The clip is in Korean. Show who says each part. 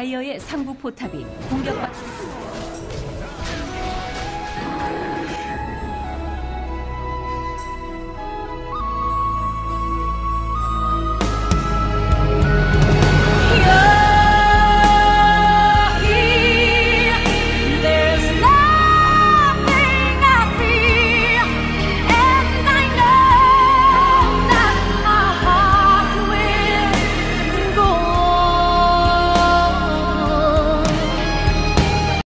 Speaker 1: 다이어의 상부 포탑이 공격받습니다.